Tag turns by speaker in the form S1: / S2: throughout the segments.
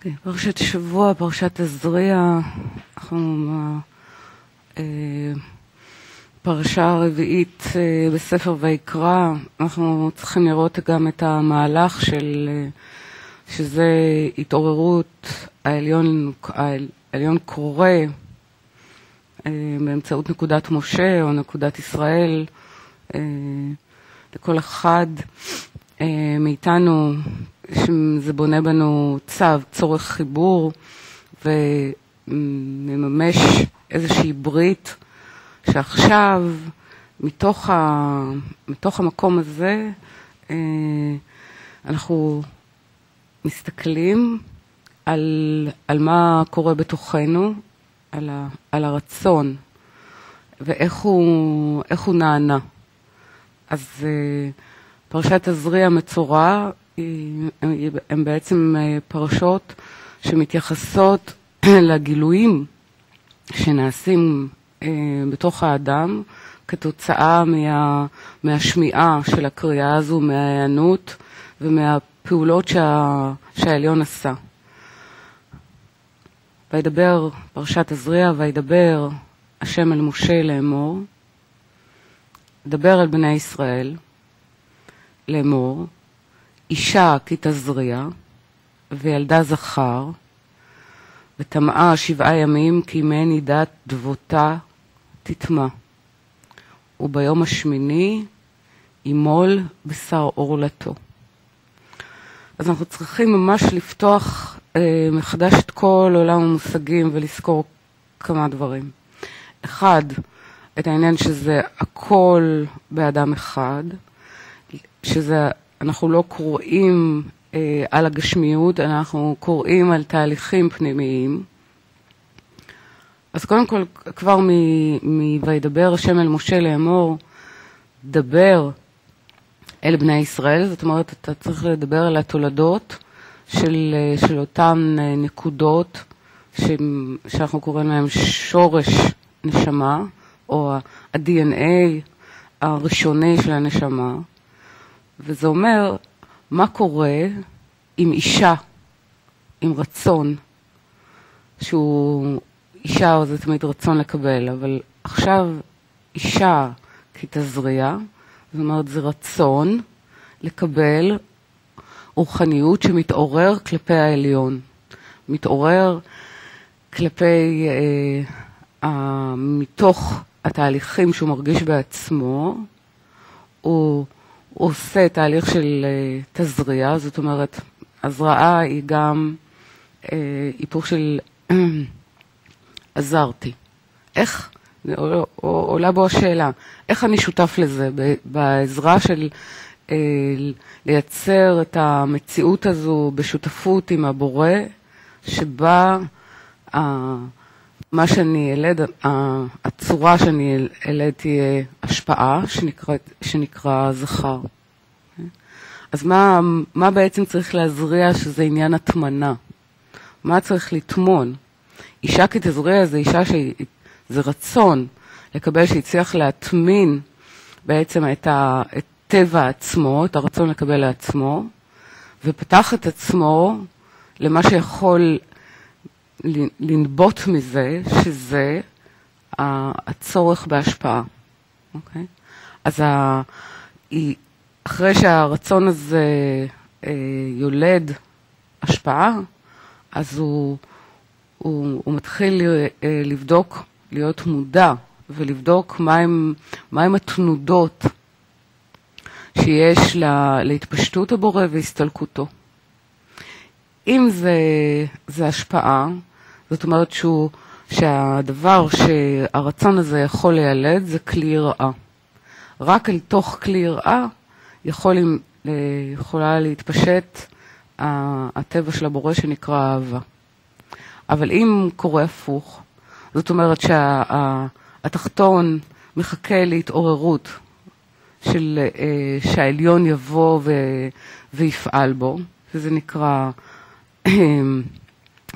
S1: כן, פרשת השבוע, פרשת תזריע, אנחנו בפרשה אה, הרביעית אה, בספר ויקרא, אנחנו צריכים לראות גם את המהלך של, אה, שזה התעוררות העליון, העליון קורא באמצעות נקודת משה או נקודת ישראל, לכל אחד מאיתנו שזה בונה בנו צו, צורך חיבור, ומממש איזושהי ברית שעכשיו, מתוך, ה, מתוך המקום הזה, אה, אנחנו מסתכלים על, על מה קורה בתוכנו, על, ה, על הרצון, ואיך הוא, הוא נענה. אז אה, פרשת תזריע מצורע הן בעצם אה, פרשות שמתייחסות לגילויים שנעשים אה, בתוך האדם כתוצאה מה, מהשמיעה של הקריאה הזו, מההיענות ומהפעולות שה, שהעליון עשה. וידבר פרשת תזריע, וידבר השם אל משה לאמור, דבר אל בני ישראל לאמור, אישה כי תזריע, וילדה זכר, וטמאה שבעה ימים כי ימי דת דבותה תטמא. וביום השמיני ימול בשר עורלתו. אז אנחנו צריכים ממש לפתוח אה, מחדש את כל עולם המושגים ולזכור כמה דברים. אחד, את העניין שזה הכל באדם אחד, שזה אנחנו לא קוראים אה, על הגשמיות, אנחנו קוראים על תהליכים פנימיים. אז קודם כל, כבר מ"וידבר השם אל משה לאמור", דבר אל בני ישראל", זאת אומרת, אתה צריך לדבר על התולדות של, אה, של אותן אה, נקודות ש, שאנחנו קוראים להן שורש נשמה, או ה-DNA הראשוני של הנשמה. וזה אומר מה קורה עם אישה, עם רצון, שהוא אישה זה תמיד רצון לקבל, אבל עכשיו אישה כתזריע, זאת אומרת זה רצון לקבל רוחניות שמתעורר כלפי העליון, מתעורר כלפי, אה, מתוך התהליכים שהוא מרגיש בעצמו, הוא עושה תהליך של uh, תזריע, זאת אומרת, הזרעה היא גם uh, היפוך של עזרתי. איך, עולה בו השאלה, איך אני שותף לזה בעזרה של uh, לייצר את המציאות הזו בשותפות עם הבורא, שבה uh, מה שאני אלד, הצורה שאני אלד תהיה השפעה, שנקרא, שנקרא זכר. אז מה, מה בעצם צריך להזריע שזה עניין הטמנה? מה צריך לטמון? אישה כתזריע זה אישה שזה רצון לקבל, שהצליח להטמין בעצם את, ה, את טבע עצמו, את הרצון לקבל לעצמו, ופתח את עצמו למה שיכול לנבוט מזה, שזה הצורך בהשפעה. אוקיי? אז ה... אחרי שהרצון הזה אה, יולד השפעה, אז הוא, הוא, הוא מתחיל אה, לבדוק, להיות מודע ולבדוק מהם, מהם התנודות שיש לה, להתפשטות הבורא והסתלקותו. אם זה, זה השפעה, זאת אומרת שהוא, שהדבר שהרצון הזה יכול להילד זה כלי יראה. רק אל תוך כלי יראה יכול, יכולה להתפשט הטבע של הבורא שנקרא אהבה. אבל אם קורה הפוך, זאת אומרת שהתחתון שה, מחכה להתעוררות של, אה, שהעליון יבוא ו, ויפעל בו, וזה נקרא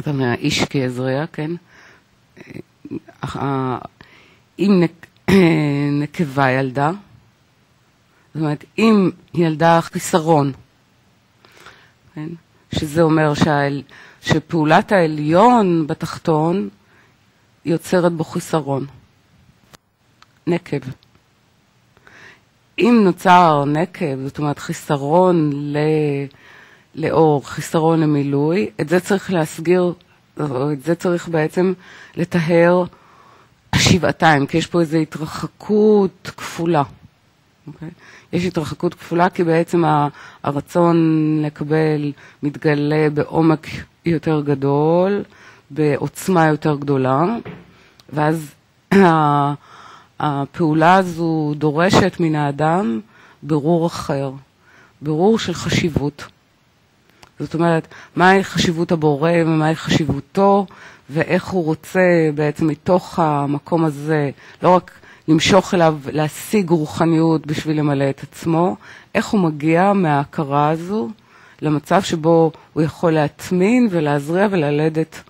S1: אומרת, איש כעזריה, כן? אם נקבה ילדה, זאת אומרת, אם ילדה חיסרון, כן? שזה אומר שה, שפעולת העליון בתחתון יוצרת בו חיסרון. נקב. אם נוצר נקב, זאת אומרת חיסרון ל... לאור, חיסרון למילוי, את זה צריך להסגיר, או את זה צריך בעצם לטהר שבעתיים, כי יש פה איזו התרחקות כפולה. Okay? אוקיי? יש התרחקות כפולה כי בעצם הרצון לקבל מתגלה בעומק יותר גדול, בעוצמה יותר גדולה, ואז הפעולה הזו דורשת מן האדם ברור אחר, ברור של חשיבות. זאת אומרת, מהי חשיבות הבורא ומהי חשיבותו, ואיך הוא רוצה בעצם מתוך המקום הזה, לא רק למשוך אליו, להשיג רוחניות בשביל למלא את עצמו, איך הוא מגיע מההכרה הזו למצב שבו הוא יכול להטמין ולהזריע וללדת,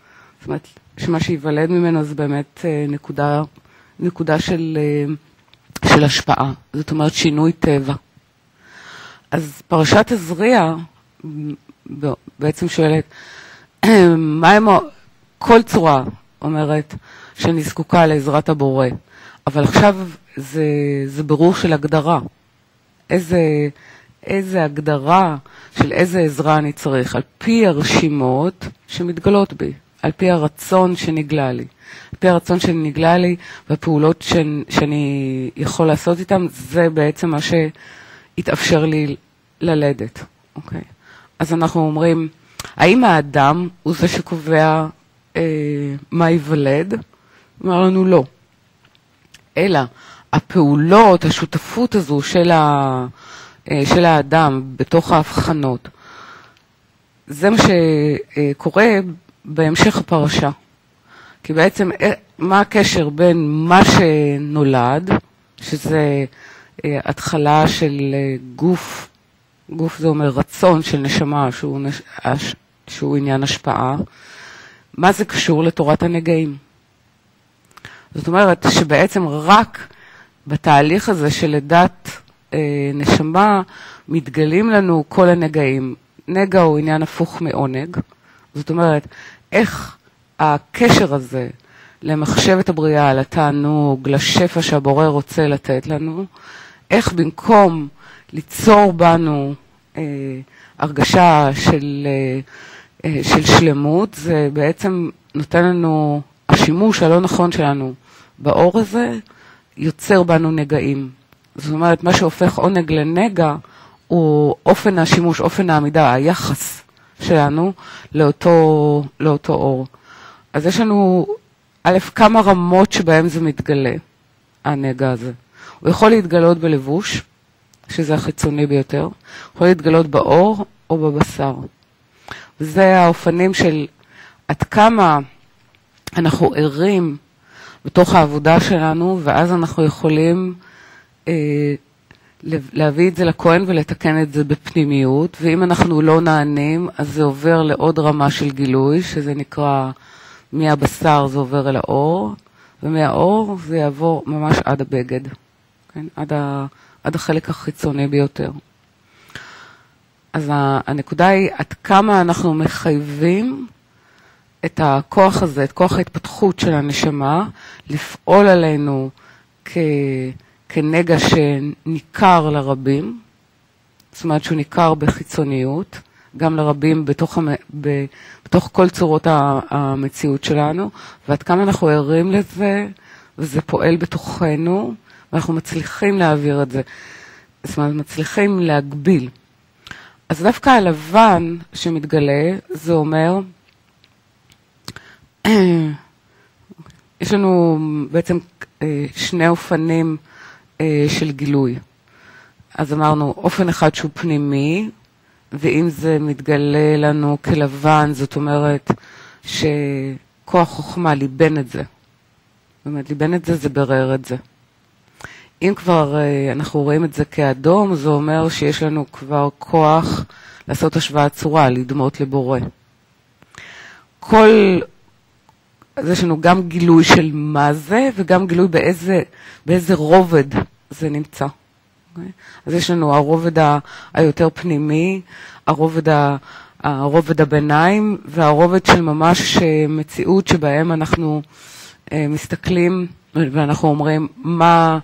S1: זאת אומרת, שמה שייוולד ממנו זה באמת אה, נקודה, נקודה של, אה, של השפעה, זאת אומרת שינוי טבע. אז פרשת תזריע בעצם שואלת, מה הם, כל צורה אומרת שאני זקוקה לעזרת הבורא, אבל עכשיו זה, זה ברור של הגדרה. איזה, איזה הגדרה של איזה עזרה אני צריך, על פי הרשימות שמתגלות בי, על פי הרצון שנגלה לי. על פי הרצון שנגלה לי והפעולות ש, שאני יכול לעשות איתן, זה בעצם מה שהתאפשר לי ללדת, אוקיי? אז אנחנו אומרים, האם האדם הוא זה שקובע אה, מה ייוולד? אמר לנו לא. אלא הפעולות, השותפות הזו של, ה, אה, של האדם בתוך ההבחנות, זה מה שקורה בהמשך הפרשה. כי בעצם אה, מה הקשר בין מה שנולד, שזה אה, התחלה של גוף גוף זה אומר רצון של נשמה שהוא, נש... שהוא עניין השפעה, מה זה קשור לתורת הנגעים? זאת אומרת שבעצם רק בתהליך הזה של לידת אה, נשמה מתגלים לנו כל הנגעים. נגע הוא עניין הפוך מעונג, זאת אומרת, איך הקשר הזה למחשבת הבריאה, לתענוג, לשפע שהבורא רוצה לתת לנו, איך במקום ליצור בנו אה, הרגשה של, אה, אה, של שלמות, זה בעצם נותן לנו, השימוש הלא נכון שלנו באור הזה, יוצר בנו נגעים. זאת אומרת, מה שהופך עונג לנגע הוא אופן השימוש, אופן העמידה, היחס שלנו לאותו, לאותו אור. אז יש לנו, א', כמה רמות שבהן זה מתגלה, הנגע הזה. הוא יכול להתגלות בלבוש, שזה החיצוני ביותר, יכול להתגלות בעור או בבשר. וזה האופנים של עד כמה אנחנו ערים בתוך העבודה שלנו, ואז אנחנו יכולים אה, להביא את זה לכהן ולתקן את זה בפנימיות, ואם אנחנו לא נענים, אז זה עובר לעוד רמה של גילוי, שזה נקרא מהבשר זה עובר אל האור, ומהאור זה יעבור ממש עד הבגד, כן? עד ה... עד החלק החיצוני ביותר. אז הנקודה היא עד כמה אנחנו מחייבים את הכוח הזה, את כוח ההתפתחות של הנשמה, לפעול עלינו כ, כנגע שניכר לרבים, זאת אומרת שהוא ניכר בחיצוניות, גם לרבים בתוך, המ... ב... בתוך כל צורות המציאות שלנו, ועד כמה אנחנו ערים לזה, וזה פועל בתוכנו, ואנחנו מצליחים להעביר את זה. זאת אומרת, מצליחים להגביל. אז דווקא הלבן שמתגלה, זה אומר, יש לנו בעצם אה, שני אופנים אה, של גילוי. אז אמרנו, אופן אחד שהוא פנימי, ואם זה מתגלה לנו כלבן, זאת אומרת שכוח חוכמה ליבן את זה. זאת אומרת, ליבן את זה זה ברר את זה. אם כבר אה, אנחנו רואים את זה כאדום, זה אומר שיש לנו כבר כוח לעשות השוואת צורה, לדמות לבורא. כל, אז יש לנו גם גילוי של מה זה, וגם גילוי באיזה, באיזה רובד זה נמצא. Okay? אוקיי? אז יש לנו הרובד ה, היותר פנימי, הרובד ה, הרובד הביניים והרובד של ממש מציאות שבהם אנחנו מסתכלים ואנחנו אומרים מה,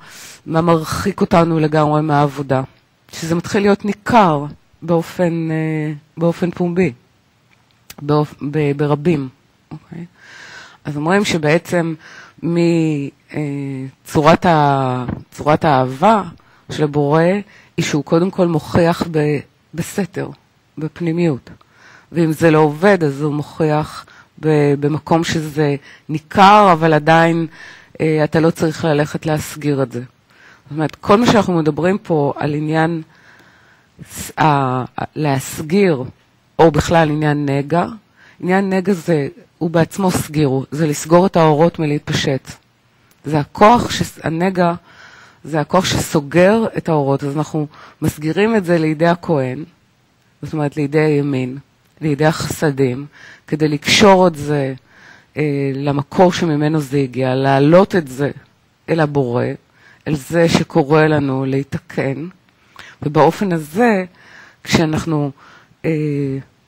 S1: מה מרחיק אותנו לגמרי מהעבודה, שזה מתחיל להיות ניכר באופן, באופן פומבי, באופ, ברבים. אוקיי? אז אומרים שבעצם מצורת ה, האהבה של הבורא היא שהוא קודם כל מוכיח ב, בסתר, בפנימיות. ואם זה לא עובד, אז הוא מוכיח במקום שזה ניכר, אבל עדיין אה, אתה לא צריך ללכת להסגיר את זה. זאת אומרת, כל מה שאנחנו מדברים פה על עניין אה, להסגיר, או בכלל עניין נגע, עניין נגע זה, הוא בעצמו סגירו, זה לסגור את האורות מלהתפשט. זה הכוח, הנגע זה הכוח שסוגר את האורות, אז אנחנו מסגירים את זה לידי הכהן, זאת אומרת לידי הימין, לידי החסדים, כדי לקשור את זה אה, למקור שממנו זה הגיע, להעלות את זה אל הבורא, אל זה שקורא לנו להתקן, ובאופן הזה, כשאנחנו אה,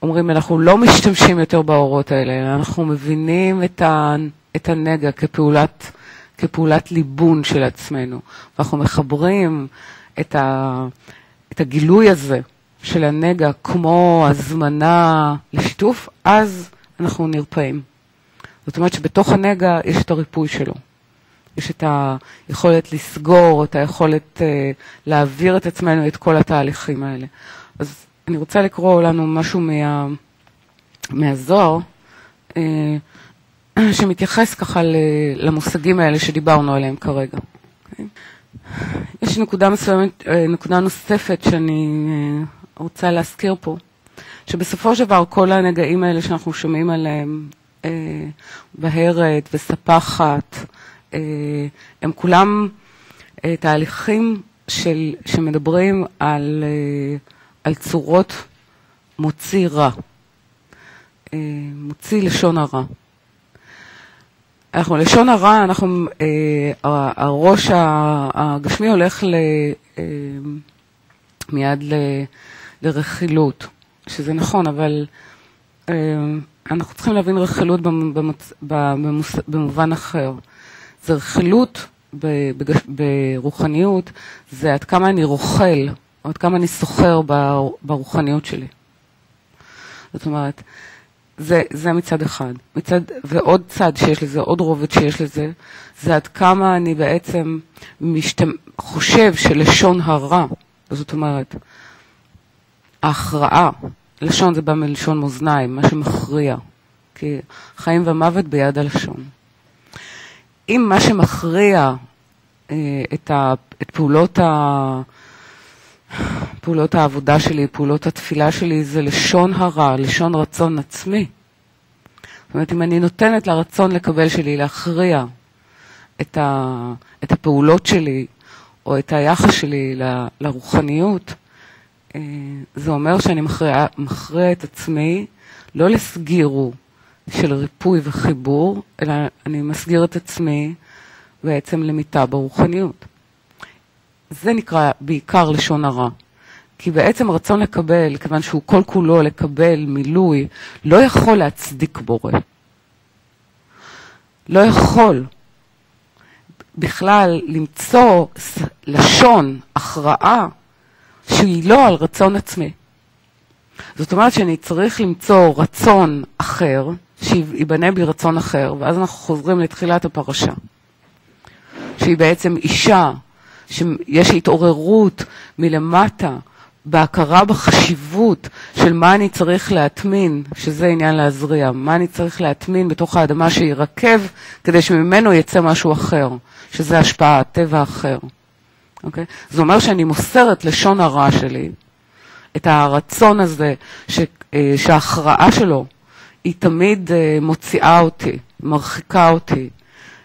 S1: אומרים, אנחנו לא משתמשים יותר באורות האלה, אלא אנחנו מבינים את, ה, את הנגע כפעולת, כפעולת ליבון של עצמנו, ואנחנו מחברים את, ה, את הגילוי הזה של הנגע כמו הזמנה לשיתוף, אז אנחנו נרפאים. זאת אומרת שבתוך הנגע יש את הריפוי שלו. יש את היכולת לסגור, את היכולת uh, להעביר את עצמנו את כל התהליכים האלה. אז אני רוצה לקרוא לנו משהו מה, מהזוהר, uh, שמתייחס ככה למושגים האלה שדיברנו עליהם כרגע. Okay? אוקיי? יש נקודה מסוימת, uh, נקודה נוספת שאני uh, רוצה להזכיר פה, שבסופו של דבר כל הנגעים האלה שאנחנו שומעים עליהם, אה, בהרת וספחת, אה, הם כולם אה, תהליכים של, שמדברים על, על צורות מוציא רע, מוציא לשון הרע. אנחנו, לשון הרע, אנחנו, אה, הראש הגשמי הולך ל, אה, מיד ל, לרכילות, שזה נכון, אבל אנחנו צריכים להבין רכילות. במוס... במובן אחר. זה רכילות ברוחניות, זה עד כמה אני רוכל, עד כמה אני סוחר ברוחניות שלי. זאת אומרת, זה, זה מצד אחד. מצד, ועוד צד שיש לזה, עוד רובד שיש לזה, זה עד כמה אני בעצם משת... חושב שלשון הרע, זאת אומרת, ההכרעה, לשון זה בא מלשון מאזניים, מה שמכריע, כי חיים ומוות ביד הלשון. אם מה שמכריע אה, את, ה, את פעולות, ה, פעולות העבודה שלי, פעולות התפילה שלי, זה לשון הרע, לשון רצון עצמי. זאת אומרת, אם אני נותנת לרצון לקבל שלי להכריע את, ה, את הפעולות שלי, או את היחס שלי ל, לרוחניות, זה אומר שאני מכריע, מכריע את עצמי לא לסגירו של ריפוי וחיבור, אלא אני מסגיר את עצמי בעצם למיטה ברוחניות. זה נקרא בעיקר לשון הרע. כי בעצם רצון לקבל, כיוון שהוא כל כולו לקבל מילוי, לא יכול להצדיק בורא. לא יכול בכלל למצוא לשון, הכרעה, שהיא לא על רצון עצמי. זאת אומרת שאני צריך למצוא רצון אחר, שייבנה בי רצון אחר, ואז אנחנו חוזרים לתחילת הפרשה, שהיא בעצם אישה, שיש התעוררות מלמטה בהכרה בחשיבות של מה אני צריך להטמין, שזה עניין להזריע, מה אני צריך להטמין בתוך האדמה שירקב כדי שממנו יצא משהו אחר, שזה השפעה, טבע אחר. אוקיי? זה אומר שאני מוסרת לשון הרע שלי, את הרצון הזה ש, אה, שההכרעה שלו היא תמיד אה, מוציאה אותי, מרחיקה אותי,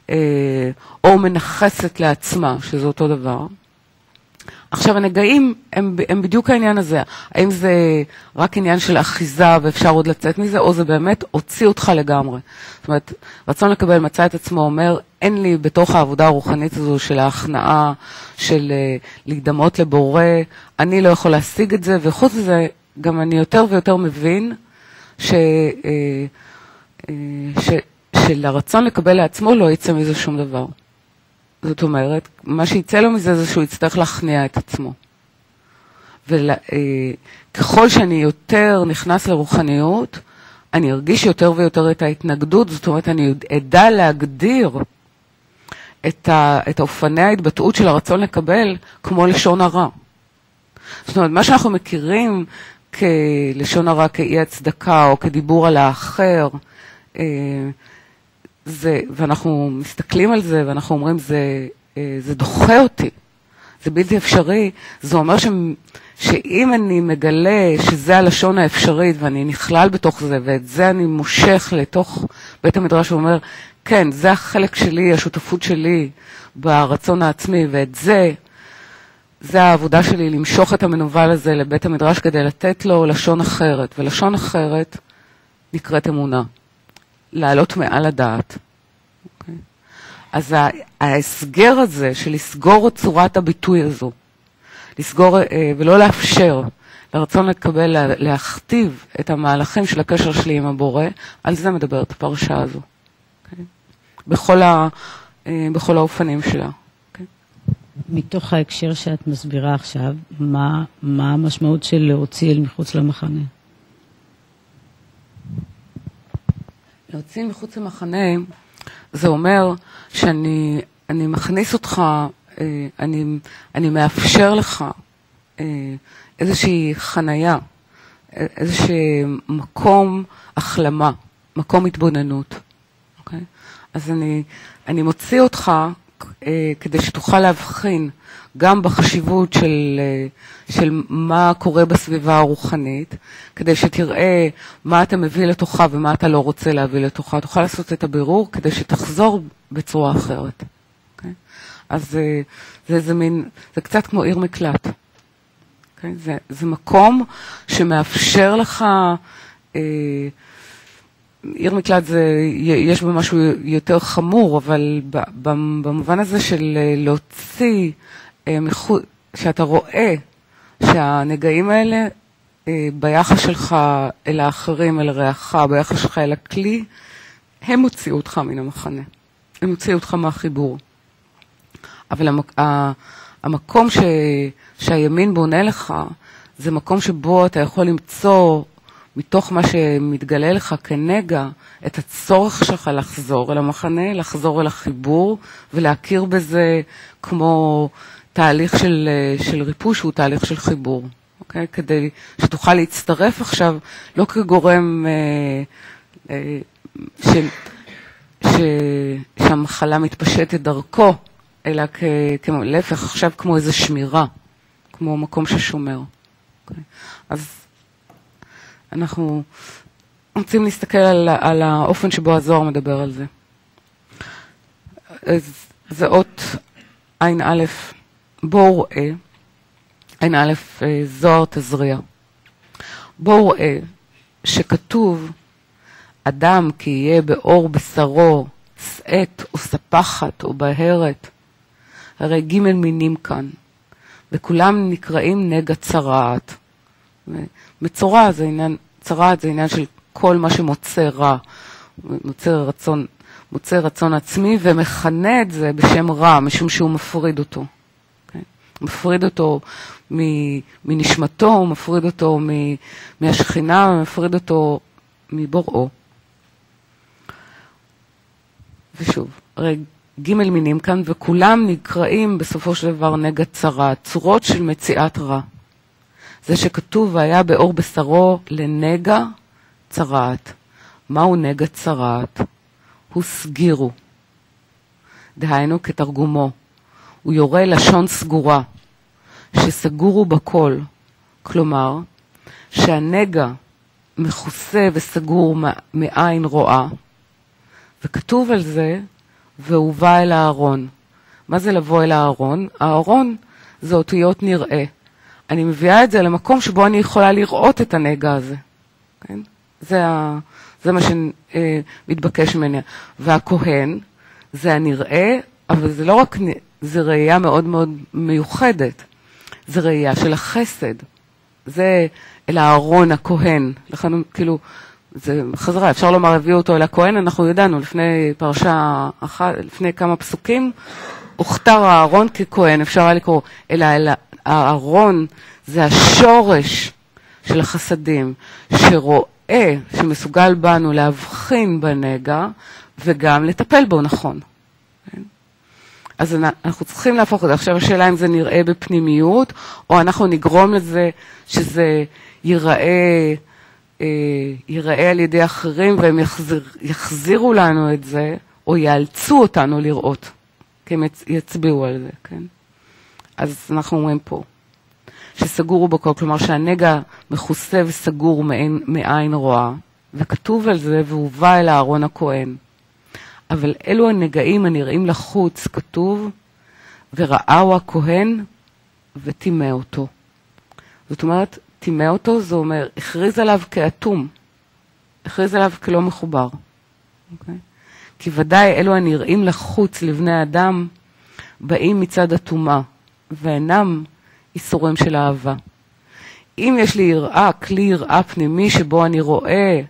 S1: אה, או מנכסת לעצמה, שזה אותו דבר. עכשיו, הנגעים הם, הם בדיוק העניין הזה. האם זה רק עניין של אחיזה ואפשר עוד לצאת מזה, או זה באמת הוציא אותך לגמרי. זאת אומרת, רצון לקבל מצא את עצמו אומר, אין לי בתוך העבודה הרוחנית הזו של ההכנעה, של uh, להידמות לבורא, אני לא יכול להשיג את זה, וחוץ מזה, גם אני יותר ויותר מבין ש, אה, ש, שלרצון לקבל לעצמו לא יצא מזה שום דבר. זאת אומרת, מה שיצא לו מזה זה שהוא יצטרך להכניע את עצמו. וככל שאני יותר נכנס לרוחניות, אני ארגיש יותר ויותר את ההתנגדות, זאת אומרת, אני אדע להגדיר את, ה, את האופני ההתבטאות של הרצון לקבל כמו לשון הרע. זאת אומרת, מה שאנחנו מכירים כלשון הרע, כאי הצדקה או כדיבור על האחר, אה, זה, ואנחנו מסתכלים על זה ואנחנו אומרים, זה, אה, זה דוחה אותי, זה בלתי אפשרי, זה אומר ש, שאם אני מגלה שזה הלשון האפשרית ואני נכלל בתוך זה, ואת זה אני מושך לתוך בית המדרש ואומר, כן, זה החלק שלי, השותפות שלי ברצון העצמי, ואת זה, זה העבודה שלי, למשוך את המנוול הזה לבית המדרש כדי לתת לו לשון אחרת, ולשון אחרת נקראת אמונה. לעלות מעל הדעת. Okay. אז ההסגר הזה של לסגור את צורת הביטוי הזו, לסגור אה, ולא לאפשר לרצון לקבל, להכתיב את המהלכים של הקשר שלי עם הבורא, על זה מדברת הפרשה הזו. Okay. בכל, ה, אה, בכל האופנים שלה.
S2: מתוך ההקשר שאת מסבירה עכשיו, מה, מה המשמעות של להוציא אל מחוץ למחנה?
S1: להוציא מחוץ למחנה, זה אומר שאני אני מכניס אותך, אה, אני, אני מאפשר לך אה, איזושהי חנייה, איזשהו מקום החלמה, מקום התבוננות. אוקיי? אז אני, אני מוציא אותך אה, כדי שתוכל להבחין גם בחשיבות של, אה, של מה קורה בסביבה הרוחנית, כדי שתראה מה אתה מביא לתוכה ומה אתה לא רוצה להביא לתוכה. תוכל לעשות את הבירור כדי שתחזור בצורה אחרת. Okay? אוקיי? אז אה, זה, זה, מין, זה קצת כמו עיר מקלט. Okay? אוקיי? זה, זה מקום שמאפשר לך... אה, עיר מקלט זה, יש בו משהו יותר חמור, אבל במובן הזה של להוציא אה, שאתה רואה שהנגעים האלה אה, ביחס שלך אל האחרים, אל רעך, ביחס שלך אל הכלי, הם הוציאו אותך מן המחנה, הם הוציאו אותך מהחיבור. אבל המק... המקום ש... שהימין בונה לך, זה מקום שבו אתה יכול למצוא, מתוך מה שמתגלה לך כנגע, את הצורך שלך לחזור אל המחנה, לחזור אל החיבור, ולהכיר בזה כמו תהליך של, של ריפוי שהוא תהליך של חיבור, אוקיי? כדי שתוכל להצטרף עכשיו, לא כגורם אה, אה, של, ש, שהמחלה מתפשטת דרכו, אלא כ, כמו, להפך, עכשיו כמו איזו שמירה, כמו מקום ששומר. אוקיי? אז אנחנו רוצים להסתכל על, על האופן שבו הזוהר מדבר על זה. אז זה אות ע"א בואו ראה, עין א', אה, זוהר תזריע. בואו ראה שכתוב, אדם כי יהיה באור בשרו, שאת או ספחת או בהרת, הרי ג' מינים כאן, וכולם נקראים נגע צרעת. מצורע זה עניין, צרעת זה עניין של כל מה שמוצא רע, מוצא רצון, מוצא רצון עצמי ומכנה את זה בשם רע, משום שהוא מפריד אותו. מפריד אותו מנשמתו, הוא מפריד אותו מהשכינה, הוא מפריד אותו מבוראו. ושוב, הרי ג' מינים כאן, וכולם נקראים בסופו של דבר נגע צרה, צורות של מציאת רע. זה שכתוב והיה באור בשרו לנגע צרעת. מהו נגע צרעת? הוא סגירו. דהיינו כתרגומו, הוא יורה לשון סגורה, שסגורו בכל, כלומר, שהנגע מכוסה וסגור מעין רואה, וכתוב על זה, והובא אל הארון. מה זה לבוא אל הארון? הארון זה אותיות נראה. אני מביאה את זה למקום שבו אני יכולה לראות את הנגע הזה. כן? זה, ה, זה מה שמתבקש ממני. והכהן זה הנראה, אבל זה לא רק זה ראייה מאוד מאוד מיוחדת. זה ראייה של החסד. זה אל אהרון הכהן. לכן, כאילו, זה חזרה, אפשר לומר, הביאו אותו אל הכהן, אנחנו ידענו לפני פרשה אחת, לפני כמה פסוקים, הוכתר הארון ככהן, אפשר היה לקרוא, אלא, אלא הארון זה השורש של החסדים, שרואה, שמסוגל בנו להבחין בנגע וגם לטפל בו נכון. כן? אז אנחנו צריכים להפוך את זה. עכשיו השאלה אם זה נראה בפנימיות, או אנחנו נגרום לזה שזה ייראה, אה, ייראה על ידי אחרים והם יחזיר, יחזירו לנו את זה, או יאלצו אותנו לראות, כי הם יצביעו על זה, כן? אז אנחנו אומרים פה, שסגור הוא בכל, כלומר שהנגע מכוסה וסגור מעין, מעין רואה, וכתוב על זה, והובא אל אהרון הכהן. אבל אלו הנגעים הנראים לחוץ, כתוב, וראהו הכהן וטימא אותו. זאת אומרת, טימא אותו, זה אומר, הכריז עליו כאטום, הכריז עליו כלא מחובר. Okay? אוקיי? כי ודאי אלו הנראים לחוץ לבני אדם, באים מצד הטומאה, ואינם איסורים של אהבה. אם יש לי יראה, כלי יראה פנימי שבו אני רואה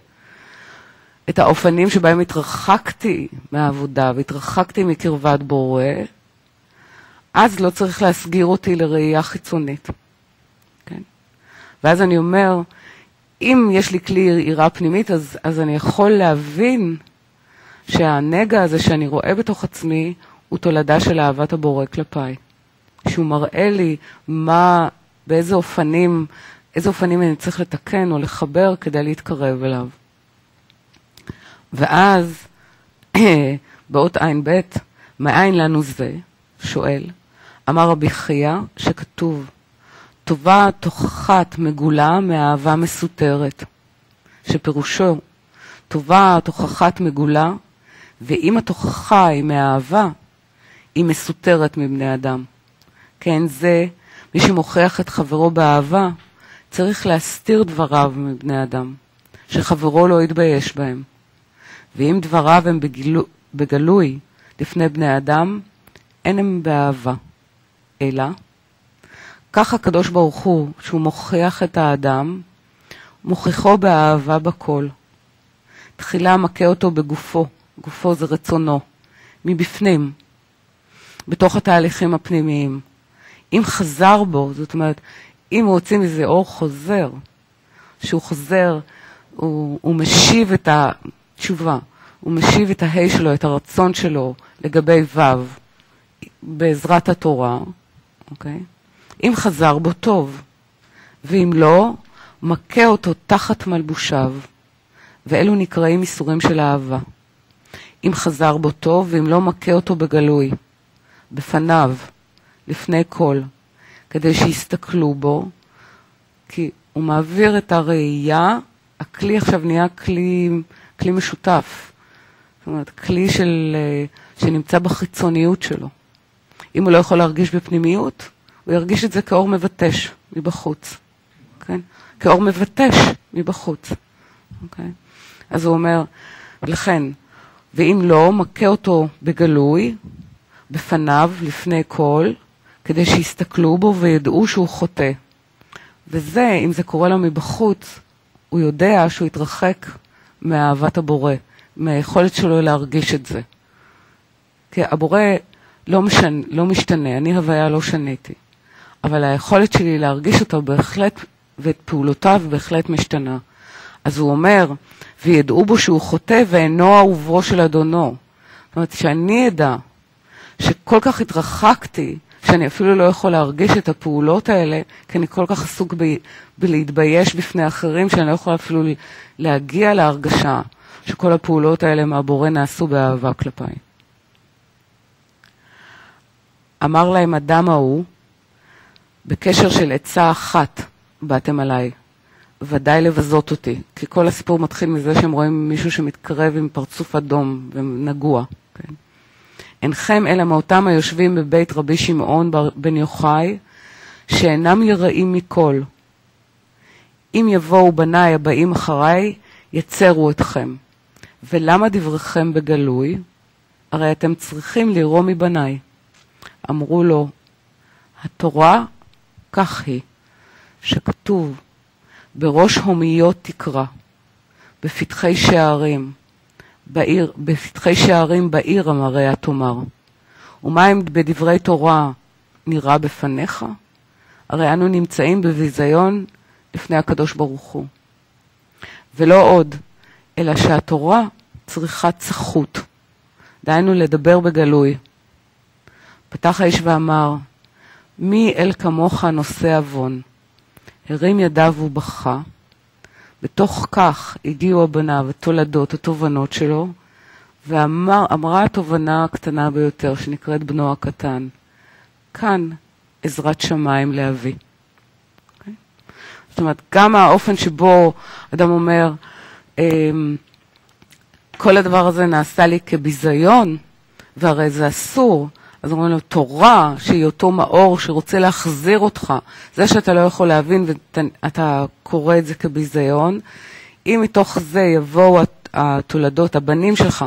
S1: את האופנים שבהם התרחקתי מהעבודה והתרחקתי מקרבת בורא, אז לא צריך להסגיר אותי לראייה חיצונית. כן? ואז אני אומר, אם יש לי כלי יראה פנימית, אז, אז אני יכול להבין שהנגע הזה שאני רואה בתוך עצמי הוא תולדה של אהבת הבורא כלפיי. שהוא מראה לי מה, באיזה אופנים, איזה אופנים אני צריך לתקן או לחבר כדי להתקרב אליו. ואז, באות ע"ב, מאין לנו זה? שואל. אמר רבי חייא, שכתוב, טובה תוכחת מגולה מאהבה מסותרת, שפירושו, טובה תוכחת מגולה, ואם התוכחה היא מאהבה, היא מסותרת מבני אדם. כן, זה, מי שמוכיח את חברו באהבה, צריך להסתיר דבריו מבני אדם, שחברו לא יתבייש בהם. ואם דבריו הם בגלו, בגלוי לפני בני אדם, אין הם באהבה, אלא כך הקדוש ברוך הוא, שהוא מוכיח את האדם, מוכיחו באהבה בכל. תחילה מכה אותו בגופו, גופו זה רצונו, מבפנים, בתוך התהליכים הפנימיים. אם חזר בו, זאת אומרת, אם רוצים איזה אור חוזר, שהוא חוזר, הוא, הוא משיב את התשובה, הוא משיב את ההי שלו, את הרצון שלו לגבי ו' בעזרת התורה, אוקיי? אם חזר בו טוב, ואם לא, מכה אותו תחת מלבושיו, ואלו נקראים איסורים של אהבה. אם חזר בו טוב, ואם לא, מכה אותו בגלוי, בפניו, לפני כל, כדי שיסתכלו בו, כי הוא מעביר את הראייה, הכלי עכשיו נהיה כלי, כלי משותף. זאת אומרת, כלי של, אה, שנמצא בחיצוניות שלו. אם הוא לא יכול להרגיש בפנימיות, הוא ירגיש את זה כאור מבטש מבחוץ, כן? כאור מבטש מבחוץ, אוקיי? אז הוא אומר, לכן, ואם לא, מכה אותו בגלוי, בפניו, לפני כל, כדי שיסתכלו בו וידעו שהוא חוטא. וזה, אם זה קורה לו מבחוץ, הוא יודע שהוא יתרחק מאהבת הבורא, מהיכולת שלו להרגיש את זה. כי הבורא לא, משנה, לא משתנה, אני הוויה לא שניתי, אבל היכולת שלי להרגיש אותו בהחלט, ואת פעולותיו בהחלט משתנה. אז הוא אומר, וידעו בו שהוא חוטא ואינו אהובו של אדונו. זאת אומרת, שאני אדע שכל כך התרחקתי שאני אפילו לא יכול להרגיש את הפעולות האלה, כי אני כל כך עסוק ב, בלהתבייש בפני אחרים, שאני לא יכול אפילו להגיע להרגשה שכל הפעולות האלה מהבורא נעשו באהבה כלפיי. אמר להם אדם ההוא, בקשר של עצה אחת באתם עליי, ודאי לבזות אותי, כי כל הסיפור מתחיל מזה שהם רואים מישהו שמתקרב עם פרצוף אדום ונגוע. כן? אינכם אלא מאותם היושבים בבית רבי שמעון בן יוחאי, שאינם יראים מכל. אם יבואו בניי הבאים אחריי, יצרו אתכם. ולמה דבריכם בגלוי? הרי אתם צריכים לירוא מבניי. אמרו לו, התורה כך היא, שכתוב, בראש הומיות תקרא, בפתחי שערים, בעיר, בפתחי שערים בעיר המראה תאמר. ומה אם בדברי תורה נראה בפניך? הרי אנו נמצאים בביזיון לפני הקדוש ברוך הוא. ולא עוד, אלא שהתורה צריכה צחות, דהיינו לדבר בגלוי. פתח האיש ואמר, מי אל כמוך נושא עוון? הרים ידיו ובכה. בתוך כך הגיעו הבניו, התולדות, התובנות שלו, ואמרה התובנה הקטנה ביותר, שנקראת בנו הקטן, כאן עזרת שמיים לאבי. Okay? אוקיי? זאת אומרת, גם האופן שבו אדם אומר, אמ, כל הדבר הזה נעשה לי כביזיון, והרי זה אסור, אז אומרים לו, תורה שהיא אותו מאור שרוצה להחזיר אותך, זה שאתה לא יכול להבין ואתה קורא את זה כביזיון, אם מתוך זה יבואו התולדות, הבנים שלך,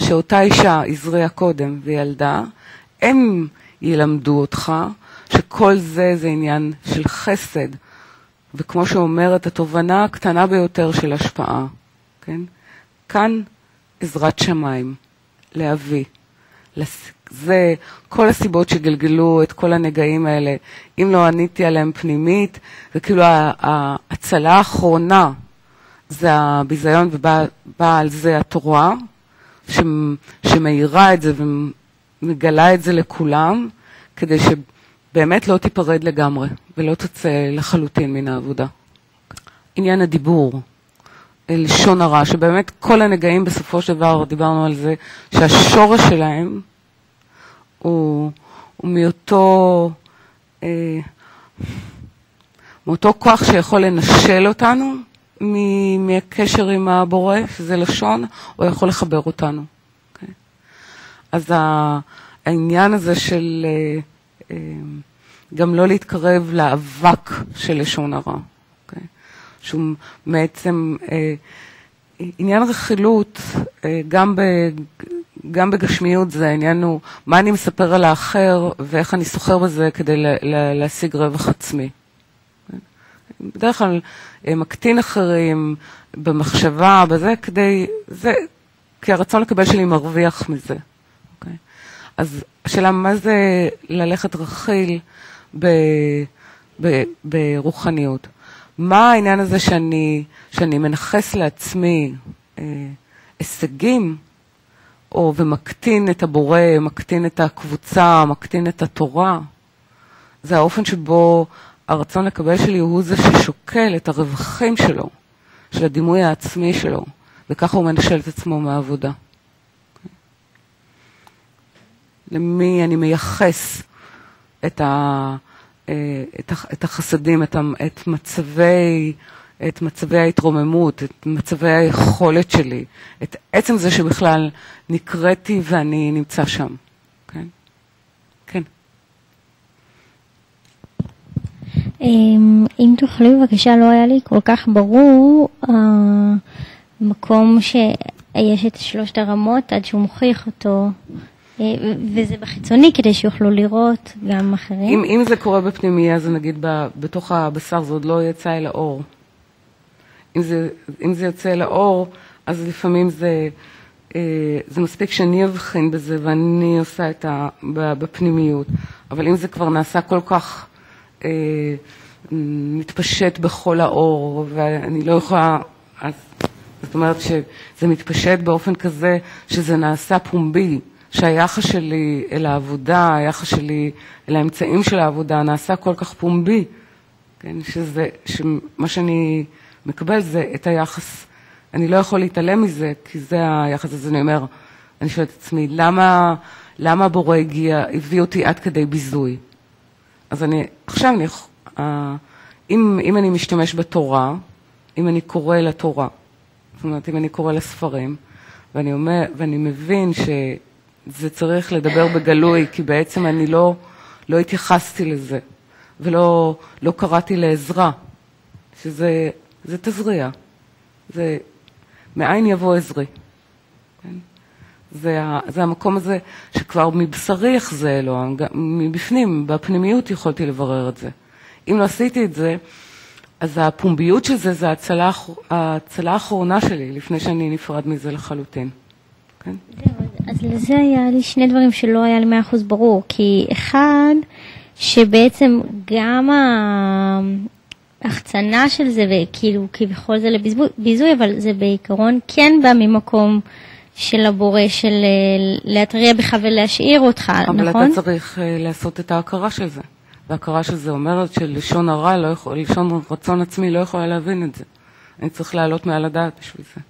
S1: שאותה אישה הזריעה קודם וילדה, הם ילמדו אותך שכל זה זה עניין של חסד, וכמו שאומרת, התובנה הקטנה ביותר של השפעה, כן? כאן עזרת שמיים, להביא. זה כל הסיבות שגלגלו את כל הנגעים האלה. אם לא עניתי עליהם פנימית, זה כאילו ההצלה האחרונה, זה הביזיון, ובאה על זה התורה, שמאירה את זה ומגלה את זה לכולם, כדי שבאמת לא תיפרד לגמרי ולא תצא לחלוטין מן העבודה. עניין הדיבור. לשון הרע, שבאמת כל הנגעים בסופו של דבר, דיברנו על זה, שהשורש שלהם הוא, הוא מאותו, אה, מאותו כוח שיכול לנשל אותנו מהקשר עם הבורא, שזה לשון, או יכול לחבר אותנו. Okay. אוקיי? אז העניין הזה של אה, אה, גם לא להתקרב לאבק של לשון הרע. שהוא בעצם אה, עניין רכילות, אה, גם, גם בגשמיות זה העניין הוא מה אני מספר על האחר ואיך אני סוחר בזה כדי לה, לה, להשיג רווח עצמי. בדרך כלל אה, מקטין אחרים במחשבה, בזה, כדי, זה, כי הרצון לקבל שלי מרוויח מזה. Okay. אוקיי? אז השאלה מה זה ללכת רכיל ב, ב, ברוחניות. מה העניין הזה שאני, שאני מנכס לעצמי אה, הישגים, או ומקטין את הבורא, מקטין את הקבוצה, מקטין את התורה? זה האופן שבו הרצון לקבל שלי הוא זה ששוקל את הרווחים שלו, של הדימוי העצמי שלו, וככה הוא מנשל את עצמו מהעבודה. למי אני מייחס את ה... אה, את החסדים, את מצבי, את מצבי ההתרוממות, את מצבי היכולת שלי, את עצם זה שבכלל נקראתי ואני נמצא שם. כן? כן.
S3: אמ, אם תוכלי בבקשה, לא היה לי כל כך ברור המקום שיש את שלושת הרמות עד שהוא מוכיח אותו אה, וזה בחיצוני כדי שיוכלו לראות גם אחרים.
S1: אם, אם זה קורה בפנימייה, זה נגיד ב, בתוך הבשר, זה עוד לא יצא אל האור. אם זה, אם זה יוצא אל האור, אז לפעמים זה, אה, זה מספיק שאני אבחין בזה ואני עושה את ה... בפנימיות. אבל אם זה כבר נעשה כל כך אה, מתפשט בכל האור, ואני לא יכולה... אז, זאת אומרת שזה מתפשט באופן כזה שזה נעשה פומבי. שהיחס שלי אל העבודה, היחס שלי אל האמצעים של העבודה נעשה כל כך פומבי, כן, שזה, שמה שאני מקבל זה את היחס, אני לא יכול להתעלם מזה, כי זה היחס הזה, אני אומר, אני שואלת את עצמי, למה, למה הבורא הגיע, הביא אותי עד כדי ביזוי? אז אני, עכשיו אני, אם, אם אני משתמש בתורה, אם אני קורא לתורה, זאת אומרת, אם אני קורא לספרים, ואני, אומר, ואני מבין ש... זה צריך לדבר בגלוי, כי בעצם אני לא, לא התייחסתי לזה, ולא לא קראתי לעזרה, שזה זה תזריע. זה מאין יבוא עזרי. כן? זה, זה המקום הזה שכבר מבשרי יחזה אלוהים, מבפנים, בפנימיות יכולתי לברר את זה. אם לא עשיתי את זה, אז הפומביות של זה, זה ההצלה, ההצלה האחרונה שלי, לפני שאני נפרד מזה לחלוטין. כן?
S3: אז לזה היה לי שני דברים שלא היה לי מאה אחוז ברור, כי אחד, שבעצם גם ההחצנה של זה, וכאילו כביכול זה לביזוי, אבל זה בעיקרון כן בא ממקום של הבורא, של אה, להתריע בך ולהשאיר אותך,
S1: אבל
S3: נכון?
S1: אבל אתה צריך uh, לעשות את ההכרה של זה. וההכרה של זה אומרת שלשון הרע, לא יכול, לשון רצון עצמי לא יכולה להבין את זה. אני צריך לעלות מעל הדעת בשביל זה.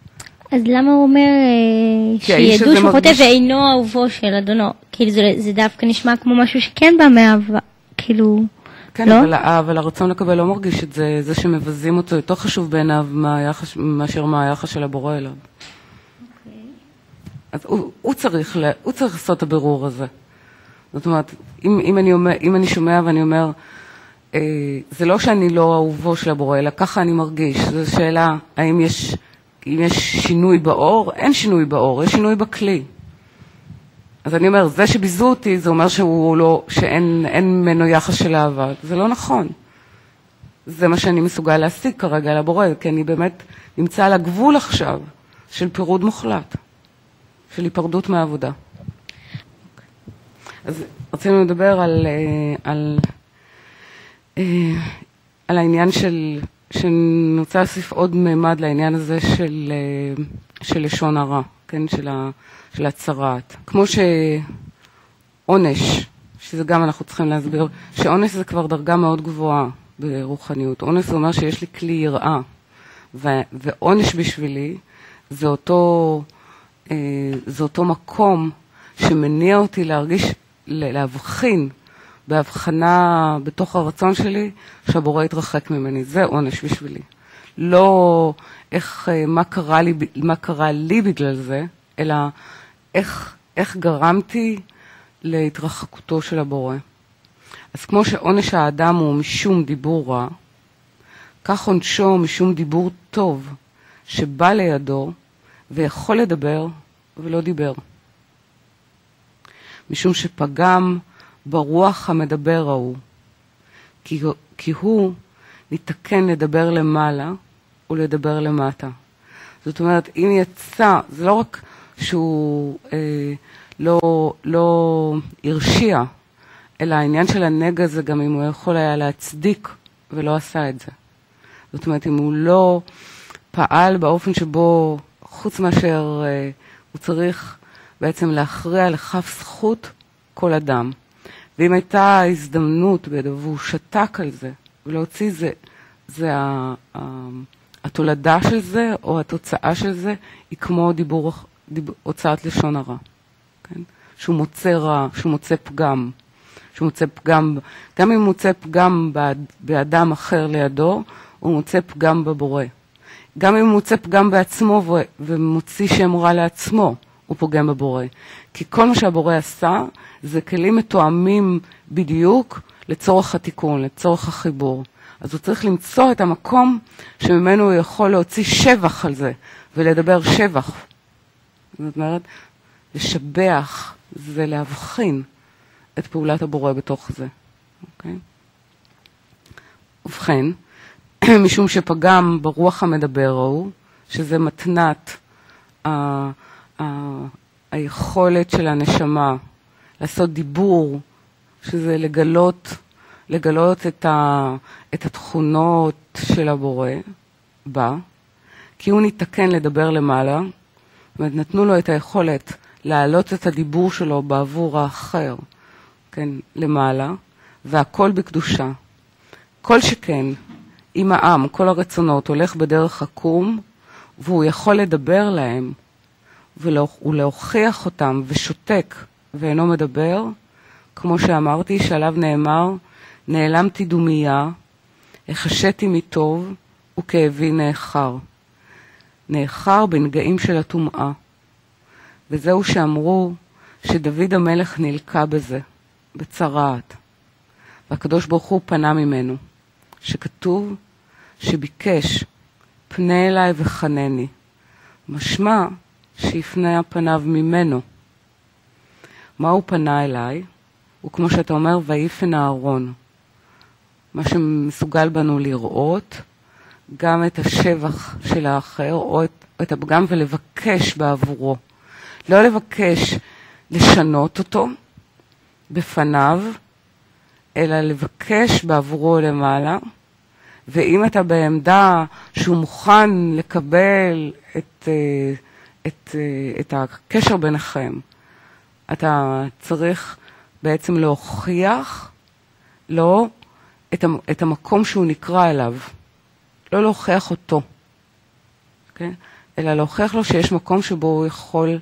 S3: אז למה הוא אומר אה, שידעו שהוא חוטא ואינו אהובו של אדונו? כאילו זה, זה דווקא נשמע כמו משהו שכן בא מאהבה, כאילו,
S1: כן,
S3: לא?
S1: אבל, אבל הרצון לקבל לא מרגיש את זה, זה שמבזים אותו יותר חשוב בעיניו מאשר מה היחס של הבורא אליו. אז הוא, הוא, צריך, הוא צריך לעשות את הבירור הזה. זאת אומרת, אם, אם, אני, אומר, אם אני שומע ואני אומר, אה, זה לא שאני לא אהובו של הבורא, אלא ככה אני מרגיש. זו שאלה, האם יש, אם יש שינוי באור? אין שינוי באור, יש שינוי בכלי. אז אני אומר, זה שביזו אותי, זה אומר שהוא לא, שאין ממנו יחס של אהבה. זה לא נכון. זה מה שאני מסוגל להשיג כרגע על הבורא, כי אני באמת נמצא על הגבול עכשיו של פירוד מוחלט. של היפרדות מהעבודה. אז רצינו לדבר על, אה, על, אה, על העניין של, שאני רוצה להוסיף עוד מימד לעניין הזה של, אה, של לשון הרע, כן, של, ה, של הצרעת. כמו שעונש, שזה גם אנחנו צריכים להסביר, שעונש זה כבר דרגה מאוד גבוהה ברוחניות. עונש זה אומר שיש לי כלי יראה, ועונש בשבילי זה אותו... אה, זה אותו מקום שמניע אותי להרגיש, להבחין בהבחנה בתוך הרצון שלי שהבורא יתרחק ממני. זה עונש בשבילי. לא איך, אה, מה קרה לי, מה קרה לי בגלל זה, אלא איך, איך גרמתי להתרחקותו של הבורא. אז כמו שעונש האדם הוא משום דיבור רע, כך עונשו משום דיבור טוב שבא לידו ויכול לדבר ולא דיבר. משום שפגם ברוח המדבר ההוא, כי, כי הוא ניתקן לדבר למעלה ולדבר למטה. זאת אומרת, אם יצא, זה לא רק שהוא אה, לא, לא הרשיע, אלא העניין של הנגע זה גם אם הוא יכול היה להצדיק ולא עשה את זה. זאת אומרת, אם הוא לא פעל באופן שבו חוץ מאשר אה, הוא צריך בעצם להכריע לכף זכות כל אדם. ואם הייתה הזדמנות בידו והוא שתק על זה, ולהוציא זה, זה ה, ה, התולדה של זה או התוצאה של זה היא כמו דיבור, דיבור, הוצאת לשון הרע, כן? שהוא מוצא רע, שהוא מוצא פגם, שהוא מוצא פגם, גם אם הוא מוצא פגם באדם אחר לידו, הוא מוצא פגם בבורא. גם אם הוא מוצא פגם בעצמו ומוציא שם רע לעצמו, הוא פוגם בבורא. כי כל מה שהבורא עשה זה כלים מתואמים בדיוק לצורך התיקון, לצורך החיבור. אז הוא צריך למצוא את המקום שממנו הוא יכול להוציא שבח על זה ולדבר שבח. זאת אומרת, לשבח זה להבחין את פעולת הבורא בתוך זה. אוקיי? ובכן, משום שפגם ברוח המדבר ההוא, שזה מתנת ה, ה, היכולת של הנשמה לעשות דיבור, שזה לגלות, לגלות את, ה, את התכונות של הבורא בה, כי הוא ניתקן לדבר למעלה, זאת אומרת, נתנו לו את היכולת להעלות את הדיבור שלו בעבור האחר, כן, למעלה, והכל בקדושה. כל שכן, אם העם, כל הרצונות, הולך בדרך עקום, והוא יכול לדבר להם ולהוכיח אותם ושותק ואינו מדבר, כמו שאמרתי, שעליו נאמר, נעלמתי דומייה, החשיתי מטוב וכאבי נאחר. נאחר בנגעים של הטומאה. וזהו שאמרו שדוד המלך נלקה בזה, בצרעת, והקדוש ברוך הוא פנה ממנו, שכתוב שביקש, פנה אליי וחנני. משמע שיפנה פניו ממנו. מה הוא פנה אליי? הוא כמו שאתה אומר, ויפן אהרון. מה שמסוגל בנו לראות גם את השבח של האחר או את, את הפגם ולבקש בעבורו. לא לבקש לשנות אותו בפניו, אלא לבקש בעבורו למעלה. ואם אתה בעמדה שהוא מוכן לקבל את, אה, את, אה, את הקשר ביניכם, אתה צריך בעצם להוכיח לו את, את המקום שהוא נקרא אליו. לא להוכיח אותו, כן? אלא להוכיח לו שיש מקום שבו הוא יכול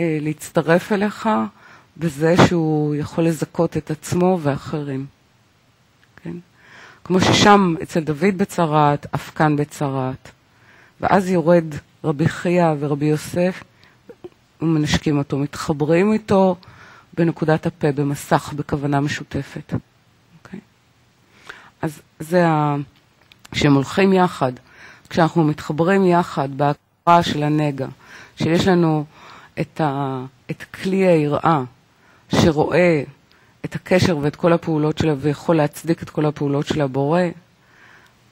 S1: אה, להצטרף אליך בזה שהוא יכול לזכות את עצמו ואחרים. כן? כמו ששם אצל דוד בצרת, אף כאן בצרת. ואז יורד רבי חייא ורבי יוסף ומנשקים אותו, מתחברים איתו בנקודת הפה, במסך, בכוונה משותפת. Okay? אוקיי? אז זה ה... כשהם הולכים יחד, כשאנחנו מתחברים יחד בהכרה של הנגע, שיש לנו את, ה... את כלי היראה שרואה את הקשר ואת כל הפעולות שלה ויכול להצדיק את כל הפעולות של הבורא,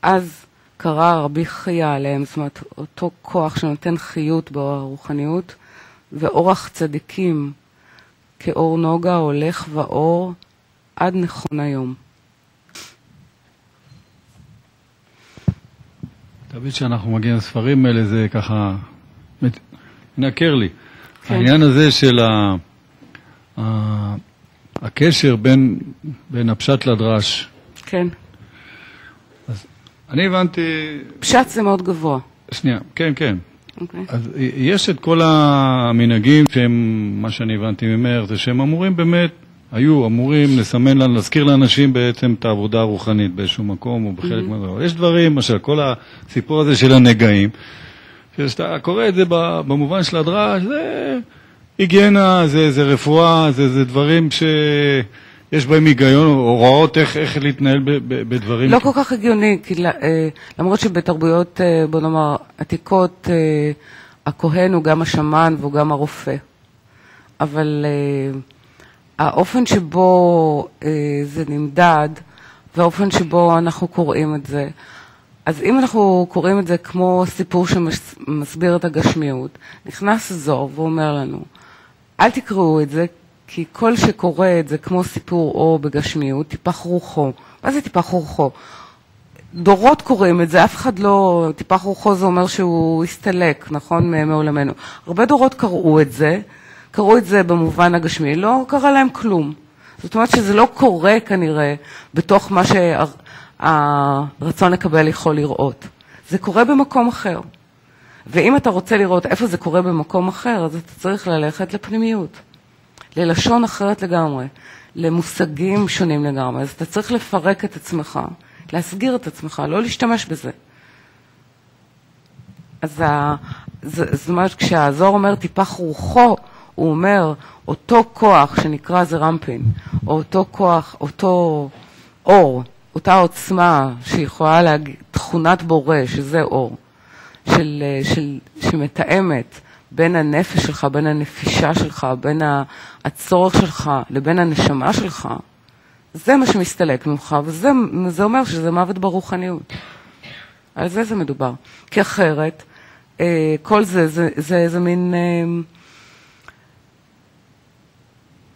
S1: אז קרא רבי חייא עליהם, זאת אומרת, אותו כוח שנותן חיות ברוחניות, ואורח צדיקים כאור נוגה הולך ואור עד נכון היום.
S4: תמיד כשאנחנו מגיעים לספרים האלה זה ככה מנקר לי. כן. העניין הזה של ה... ה... הקשר בין, בין הפשט לדרש.
S1: כן.
S4: אז אני הבנתי...
S1: פשט זה מאוד גבוה.
S4: שנייה, כן, כן. Okay. אוקיי. אז יש את כל המנהגים שהם, מה שאני הבנתי ממך, זה שהם אמורים באמת, היו אמורים לסמן, להזכיר לאנשים בעצם את העבודה הרוחנית באיזשהו מקום או בחלק mm-hmm. מהדבר. יש דברים, למשל, כל הסיפור הזה של הנגעים, כשאתה קורא את זה במובן של הדרש, זה היגיינה, זה, זה רפואה, זה, זה דברים ש... יש בהם היגיון, הוראות איך, איך להתנהל ב, ב, בדברים.
S1: לא כל כך הגיוני, כי אה, למרות שבתרבויות, אה, בוא נאמר, עתיקות, אה, הכהן הוא גם השמן והוא גם הרופא. אבל האופן שבו זה נמדד, והאופן שבו אנחנו קוראים את זה, אז אם אנחנו קוראים את זה כמו סיפור שמסביר את הגשמיות, נכנס זוהר ואומר לנו, אל תקראו את זה כי כל שקורא את זה כמו סיפור או בגשמיות, טיפח רוחו. מה זה טיפח רוחו? דורות קוראים את זה, אף אחד לא, טיפח רוחו זה אומר שהוא הסתלק, נכון, מעולמנו. הרבה דורות קראו את זה, קראו את זה במובן הגשמי, לא קרה להם כלום. זאת אומרת שזה לא קורה כנראה בתוך מה שהרצון לקבל יכול לראות. זה קורה במקום אחר. ואם אתה רוצה לראות איפה זה קורה במקום אחר, אז אתה צריך ללכת לפנימיות. ללשון אחרת לגמרי, למושגים שונים לגמרי. אז אתה צריך לפרק את עצמך, להסגיר את עצמך, לא להשתמש בזה. אז ה... זאת אומרת, כשהזוהר אומר טיפח רוחו, הוא אומר, אותו כוח שנקרא זרמפין, או אותו כוח, אותו אור, אותה עוצמה שיכולה להגיד, תכונת בורא, שזה אור, של, של, שמתאמת בין הנפש שלך, בין הנפישה שלך, בין הצורך שלך לבין הנשמה שלך, זה מה שמסתלק ממך, וזה אומר שזה מוות ברוחניות. על זה זה מדובר. כי אחרת, אה, כל זה, זה איזה מין, אה,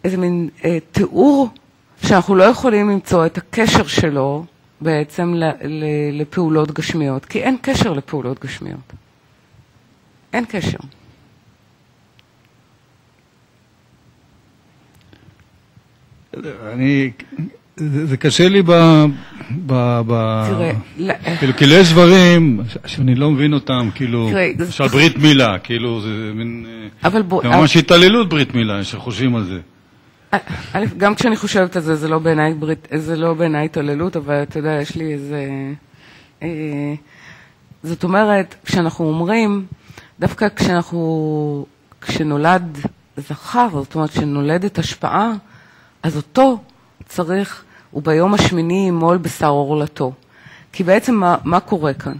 S1: איזה מין אה, תיאור שאנחנו לא יכולים למצוא את הקשר שלו בעצם לפעולות גשמיות, כי אין קשר לפעולות גשמיות. אין קשר.
S4: אני, זה, זה קשה לי ב... ב, ב תראה, כאילו, כאילו יש דברים שאני לא מבין אותם, כאילו, למשל ברית מילה, כאילו זה מין, אבל בוא, זה ממש התעללות ברית מילה, שחושבים על זה.
S1: א', גם כשאני חושבת על זה, זה לא בעיניי ברית, זה לא בעיניי התעללות, אבל אתה יודע, יש לי איזה... אה, זאת אומרת, כשאנחנו אומרים, דווקא כשאנחנו, כשנולד זכר, זאת אומרת, כשנולדת השפעה, אז אותו צריך, הוא ביום השמיני ימול בשר עורלתו. כי בעצם מה, מה קורה כאן?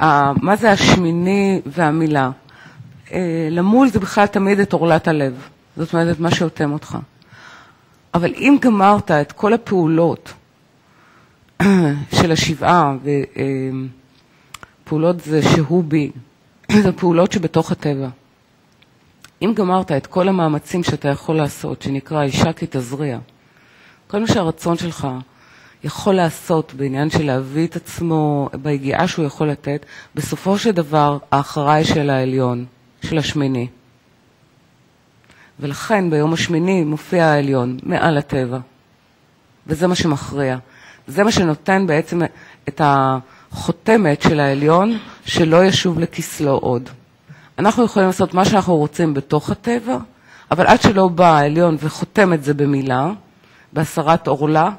S1: Uh, מה זה השמיני והמילה? Uh, למול זה בכלל תמיד את עורלת הלב, זאת אומרת את מה שאוטם אותך. אבל אם גמרת את כל הפעולות של השבעה, ו, uh, פעולות זה שהוא בי, זה פעולות שבתוך הטבע. אם גמרת את כל המאמצים שאתה יכול לעשות, שנקרא אישה כי תזריע, כל מה שהרצון שלך יכול לעשות בעניין של להביא את עצמו ביגיעה שהוא יכול לתת, בסופו של דבר ההכרעה היא של העליון, של השמיני. ולכן ביום השמיני מופיע העליון, מעל הטבע. וזה מה שמכריע. זה מה שנותן בעצם את החותמת של העליון שלא ישוב לכסלו עוד. אנחנו יכולים לעשות מה שאנחנו רוצים בתוך הטבע, אבל עד שלא בא העליון וחותם את זה במילה, בהסרת עורלה,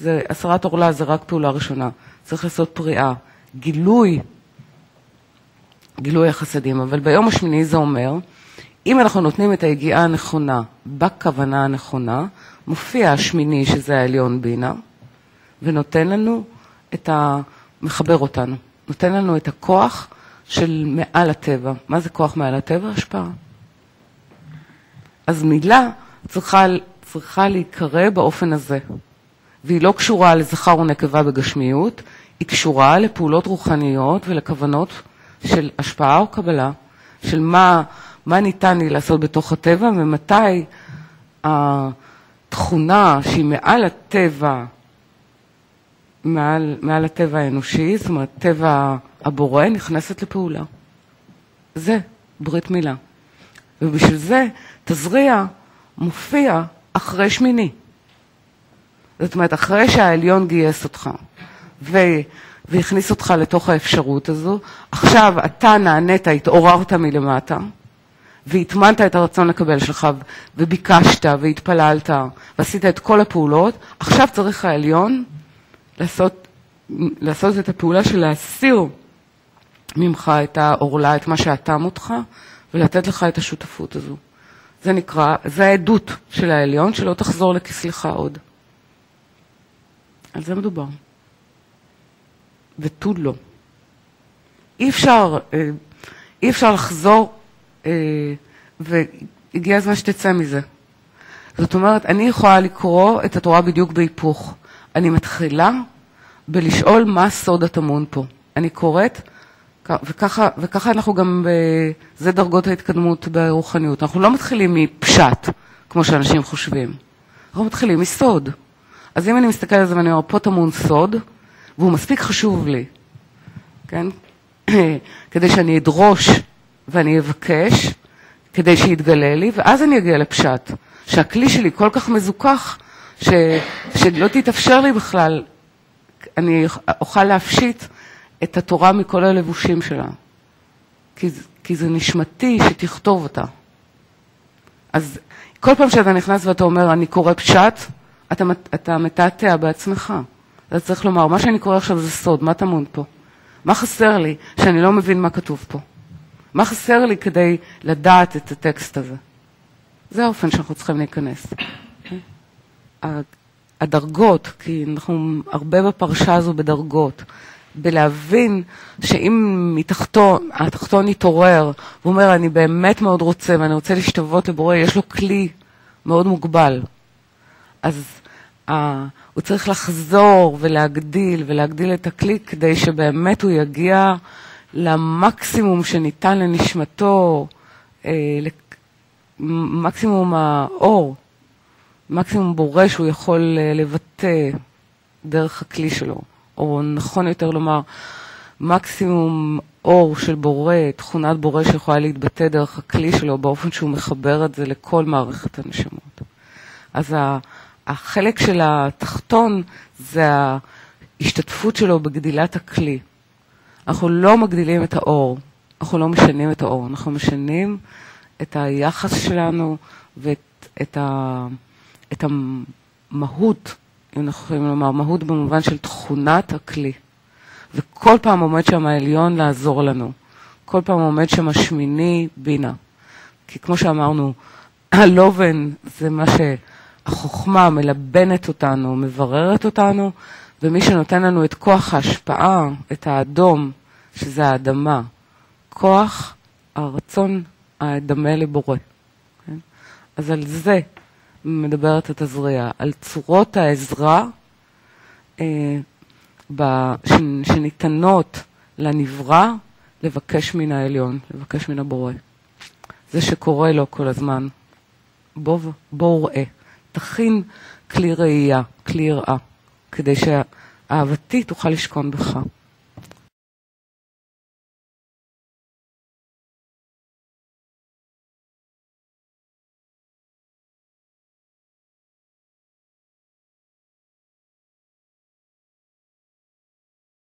S1: זה, הסרת עורלה זה רק פעולה ראשונה, צריך לעשות פריאה, גילוי, גילוי החסדים, אבל ביום השמיני זה אומר, אם אנחנו נותנים את היגיעה הנכונה בכוונה הנכונה, מופיע השמיני שזה העליון בינה, ונותן לנו את ה... מחבר אותנו, נותן לנו את הכוח של מעל הטבע. מה זה כוח מעל הטבע? השפעה. אז מילה צריכה, צריכה להיקרא באופן הזה, והיא לא קשורה לזכר ונקבה בגשמיות, היא קשורה לפעולות רוחניות ולכוונות של השפעה או קבלה, של מה, מה ניתן לי לעשות בתוך הטבע ומתי התכונה שהיא מעל הטבע, מעל, מעל הטבע האנושי, זאת אומרת, טבע הבורא, נכנסת לפעולה. זה ברית מילה. ובשביל זה תזריע מופיע אחרי שמיני. זאת אומרת, אחרי שהעליון גייס אותך ו... והכניס אותך לתוך האפשרות הזו, עכשיו אתה נענית, התעוררת מלמטה, והטמנת את הרצון לקבל שלך, וביקשת, והתפללת, ועשית את כל הפעולות, עכשיו צריך העליון לעשות, לעשות את הפעולה של להסיר ממך את העורלה, את מה שאטם אותך, ולתת לך את השותפות הזו. זה נקרא, זה העדות של העליון, שלא תחזור לכסלך עוד. על זה מדובר. ותו לא. אי אפשר, אה, אי אפשר לחזור, והגיע הזמן שתצא מזה. זאת אומרת, אני יכולה לקרוא את התורה בדיוק בהיפוך. אני מתחילה בלשאול מה הסוד הטמון פה. אני קוראת, וככה, וככה אנחנו גם, זה דרגות ההתקדמות ברוחניות. אנחנו לא מתחילים מפשט, כמו שאנשים חושבים. אנחנו מתחילים מסוד. אז אם אני מסתכלת על זה ואני אומרת, פה טמון סוד, והוא מספיק חשוב לי, כן? כדי שאני אדרוש ואני אבקש, כדי שיתגלה לי, ואז אני אגיע לפשט. שהכלי שלי כל כך מזוכח, ש... שלא תתאפשר לי בכלל, אני אוכל להפשיט את התורה מכל הלבושים שלה. כי, כי זה נשמתי שתכתוב אותה. אז כל פעם שאתה נכנס ואתה אומר, אני קורא פשט, אתה, אתה מתעתע בעצמך. אתה צריך לומר, מה שאני קורא עכשיו זה סוד, מה טמון פה? מה חסר לי שאני לא מבין מה כתוב פה? מה חסר לי כדי לדעת את הטקסט הזה? זה האופן שאנחנו צריכים להיכנס. הדרגות, כי אנחנו הרבה בפרשה הזו בדרגות, בלהבין שאם מתחתו, התחתון יתעורר, הוא אומר, אני באמת מאוד רוצה ואני רוצה להשתוות לבורא, יש לו כלי מאוד מוגבל. אז uh, הוא צריך לחזור ולהגדיל ולהגדיל את הכלי כדי שבאמת הוא יגיע למקסימום שניתן לנשמתו, uh, מקסימום האור, מקסימום בורא שהוא יכול uh, לבטא דרך הכלי שלו. או נכון יותר לומר, מקסימום אור של בורא, תכונת בורא שיכולה להתבטא דרך הכלי שלו באופן שהוא מחבר את זה לכל מערכת הנשמות. אז החלק של התחתון זה ההשתתפות שלו בגדילת הכלי. אנחנו לא מגדילים את האור, אנחנו לא משנים את האור, אנחנו משנים את היחס שלנו ואת את ה, את המהות אם אנחנו יכולים לומר, מהות במובן של תכונת הכלי. וכל פעם עומד שם העליון לעזור לנו. כל פעם עומד שם השמיני בינה. כי כמו שאמרנו, הלובן זה מה שהחוכמה מלבנת אותנו, מבררת אותנו, ומי שנותן לנו את כוח ההשפעה, את האדום, שזה האדמה, כוח הרצון הדמה לבורא. כן? אז על זה מדברת התזריע, על צורות העזרה אה, ב, ש, שניתנות לנברא לבקש מן העליון, לבקש מן הבורא. זה שקורא לו כל הזמן, בוא, בוא ראה, תכין כלי ראייה, כלי יראה, כדי שאהבתי תוכל לשכון בך.